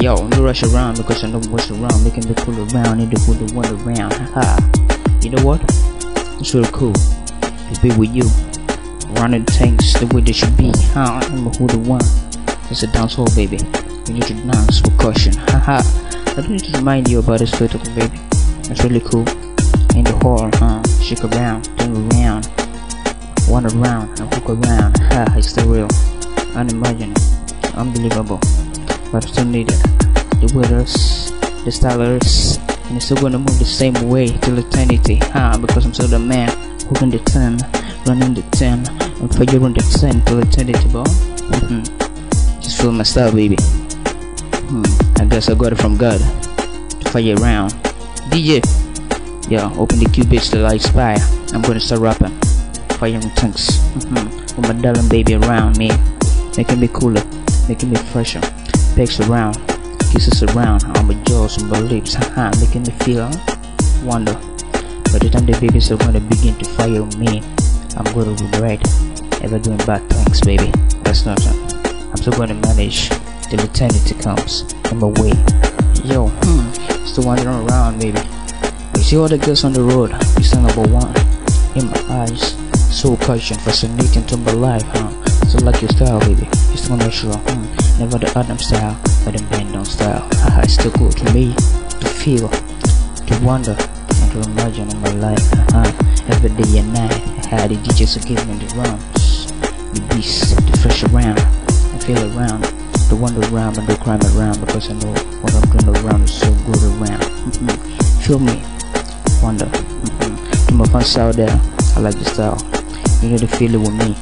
Yo, no rush around because I know what's around. Making me cool around, need to put the one around. Haha. You know what? It's really cool to be with you. Running tanks the way they should be. Huh? I'm who the one. It's a dancehall, baby. You need to dance with caution. Haha. I don't need to remind you about this photo, baby. It's really cool. In the hall, huh? Shake around, turn around, one around, and hook around. Ha, it's still real. Unimaginable, unbelievable, but I still needed. The winners, the stylers, and it's still gonna move the same way till eternity. Huh? Because I'm still the man who can the 10, running the 10, and firing the 10 till eternity, bro. Mm-hmm. Just feel my style, baby. Hmm. I guess I got it from God to fire around. DJ, yeah, open the qubits till I expire. I'm gonna start rapping. Firing tanks. Mm-hmm. With my darling baby around me. Making me cooler, making me fresher. Pegs around, kisses around. On my jaws, on my lips, haha, making me feel wonder. By the time the babies are gonna begin to fire me, I'm gonna regret ever doing bad things, baby. That's not nothing. I'm still gonna manage till eternity comes in my way. Yo, hmm, still wandering around, baby. You see all the girls on the road, you still number one. In my eyes, so caution, fascinating to my life, huh? So like your style, baby. You still natural, hmm. Never the Adam style, but the bend down style. Haha, it's still good to me to feel, to wonder, and to imagine in my life. Uh-huh. Every day and night, had the DJs to give me the drums, the beats, the fresh around, I feel around, the wonder around and the crime around because I know what I'm doing around is so good around. Mhm. Feel me, wonder. Mhm. To my fans out there, I like the style. You need to feel it with me.